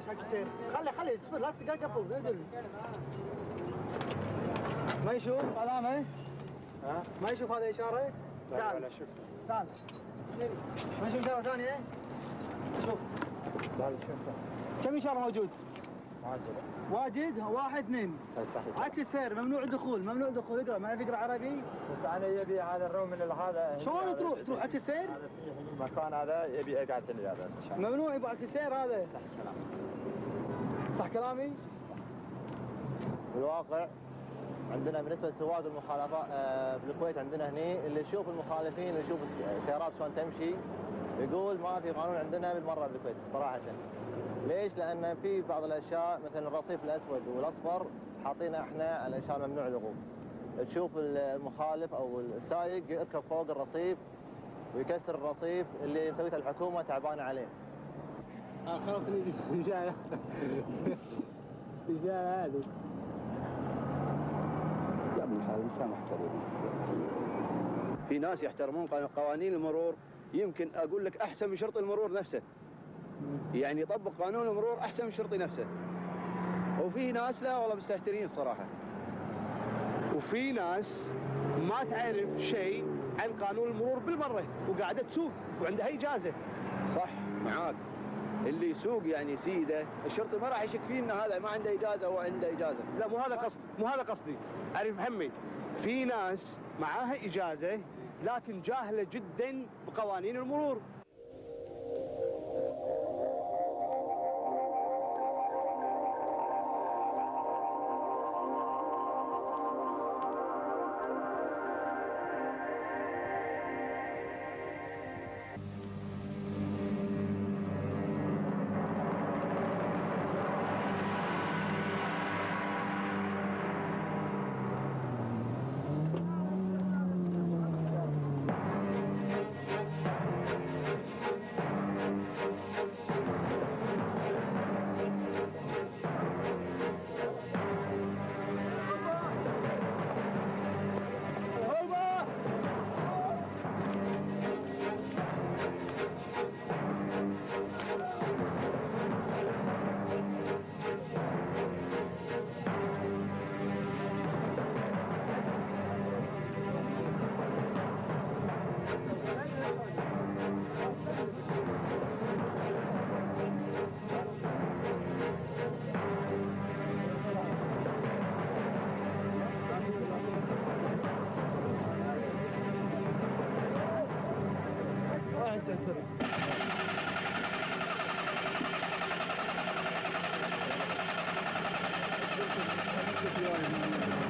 سير خلي خلي اصبر لا تقل قبل نزل. ما يشوف؟ علامه ها؟ ما يشوف هذه إشارة؟ لا تعال. ولا شفته. تعال. ما يشوف إشارة ثانية؟ شوف. لا شفته. كم إشارة موجود؟ زال واجد؟ واحد اثنين. صحيح. عكس السير ممنوع الدخول ممنوع الدخول اقرأ ما يقرا عربي؟ بس أنا يبي هذا الروم من هذا. شلون تروح؟ تروح عكس السير؟ هذا المكان هذا يبي أقعد لي هذا ممنوع يبغى عكس السير هذا. صح كلام. صح كلامي؟ بالواقع عندنا بالنسبة لسواق المخالفات آه، بالكويت عندنا هني اللي يشوف المخالفين اللي يشوف السيارات شلون تمشي يقول ما في قانون عندنا بالمرة بالكويت صراحة. ليش؟ لأن في بعض الأشياء مثلا الرصيف الأسود والأصفر حاطينه إحنا على أشياء ممنوع الوقوف. تشوف المخالف أو السايق يركب فوق الرصيف ويكسر الرصيف اللي مسويته الحكومة تعبانة عليه. اخافني السجاير السجاير هذه. يا ابن الحلال محترم. في ناس يحترمون قوانين المرور. يمكن أقول لك أحسن من شرطي المرور نفسه. يعني يطبق قانون المرور أحسن من شرطي نفسه. وفي ناس لا والله مستهترين صراحة. وفي ناس ما تعرف شيء عن قانون المرور بالمرة وقاعدة تسوق وعندها إجازة. صح معاك. اللي يسوق يعني سيده الشرطي ما راح يشك فيه إن هذا ما عنده إجازة أو عنده إجازة. لا مو هذا قصد مو هذا قصدي. عارف محمد في ناس معاها إجازة لكن جاهلة جدا بقوانين المرور. yapacaksın. Thank you.